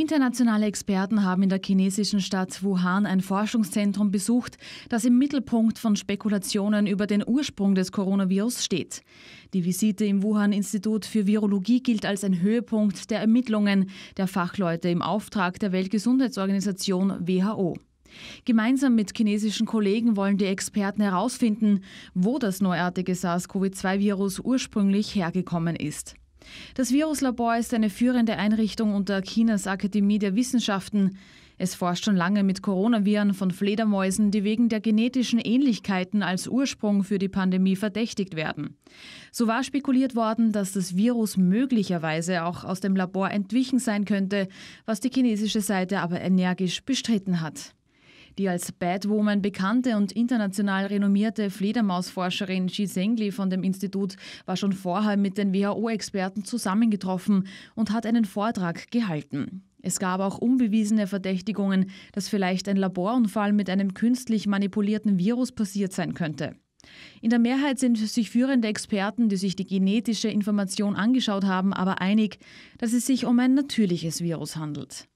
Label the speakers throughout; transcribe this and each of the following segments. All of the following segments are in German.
Speaker 1: Internationale Experten haben in der chinesischen Stadt Wuhan ein Forschungszentrum besucht, das im Mittelpunkt von Spekulationen über den Ursprung des Coronavirus steht. Die Visite im Wuhan-Institut für Virologie gilt als ein Höhepunkt der Ermittlungen der Fachleute im Auftrag der Weltgesundheitsorganisation WHO. Gemeinsam mit chinesischen Kollegen wollen die Experten herausfinden, wo das neuartige SARS-CoV-2-Virus ursprünglich hergekommen ist. Das Viruslabor ist eine führende Einrichtung unter Chinas Akademie der Wissenschaften. Es forscht schon lange mit Coronaviren von Fledermäusen, die wegen der genetischen Ähnlichkeiten als Ursprung für die Pandemie verdächtigt werden. So war spekuliert worden, dass das Virus möglicherweise auch aus dem Labor entwichen sein könnte, was die chinesische Seite aber energisch bestritten hat. Die als Batwoman bekannte und international renommierte Fledermausforscherin Xi Zengli von dem Institut war schon vorher mit den WHO-Experten zusammengetroffen und hat einen Vortrag gehalten. Es gab auch unbewiesene Verdächtigungen, dass vielleicht ein Laborunfall mit einem künstlich manipulierten Virus passiert sein könnte. In der Mehrheit sind sich führende Experten, die sich die genetische Information angeschaut haben, aber einig, dass es sich um ein natürliches Virus handelt.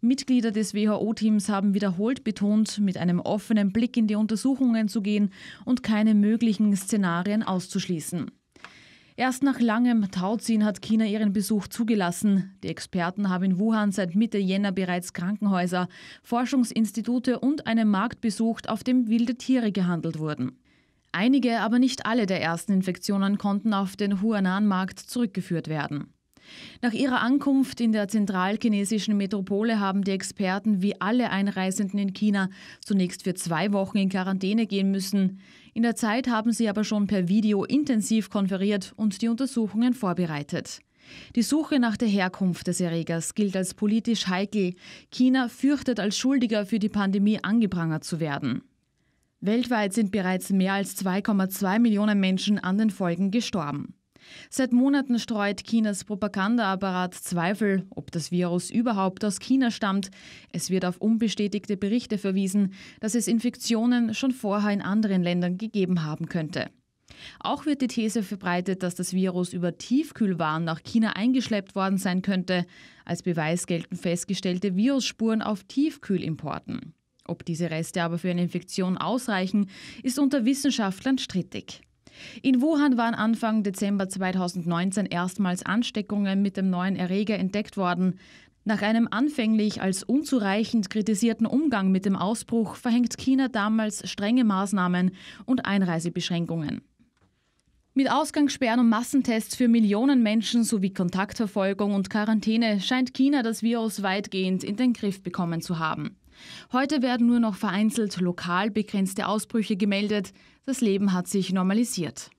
Speaker 1: Mitglieder des WHO-Teams haben wiederholt betont, mit einem offenen Blick in die Untersuchungen zu gehen und keine möglichen Szenarien auszuschließen. Erst nach langem Tauziehen hat China ihren Besuch zugelassen. Die Experten haben in Wuhan seit Mitte Jänner bereits Krankenhäuser, Forschungsinstitute und einen Markt besucht, auf dem wilde Tiere gehandelt wurden. Einige, aber nicht alle der ersten Infektionen konnten auf den Huanan-Markt zurückgeführt werden. Nach ihrer Ankunft in der zentralchinesischen Metropole haben die Experten wie alle Einreisenden in China zunächst für zwei Wochen in Quarantäne gehen müssen. In der Zeit haben sie aber schon per Video intensiv konferiert und die Untersuchungen vorbereitet. Die Suche nach der Herkunft des Erregers gilt als politisch heikel. China fürchtet als Schuldiger für die Pandemie angeprangert zu werden. Weltweit sind bereits mehr als 2,2 Millionen Menschen an den Folgen gestorben. Seit Monaten streut Chinas Propagandaapparat Zweifel, ob das Virus überhaupt aus China stammt. Es wird auf unbestätigte Berichte verwiesen, dass es Infektionen schon vorher in anderen Ländern gegeben haben könnte. Auch wird die These verbreitet, dass das Virus über Tiefkühlwaren nach China eingeschleppt worden sein könnte. Als Beweis gelten festgestellte Virusspuren auf Tiefkühlimporten. Ob diese Reste aber für eine Infektion ausreichen, ist unter Wissenschaftlern strittig. In Wuhan waren Anfang Dezember 2019 erstmals Ansteckungen mit dem neuen Erreger entdeckt worden. Nach einem anfänglich als unzureichend kritisierten Umgang mit dem Ausbruch verhängt China damals strenge Maßnahmen und Einreisebeschränkungen. Mit Ausgangssperren und Massentests für Millionen Menschen sowie Kontaktverfolgung und Quarantäne scheint China das Virus weitgehend in den Griff bekommen zu haben. Heute werden nur noch vereinzelt lokal begrenzte Ausbrüche gemeldet. Das Leben hat sich normalisiert.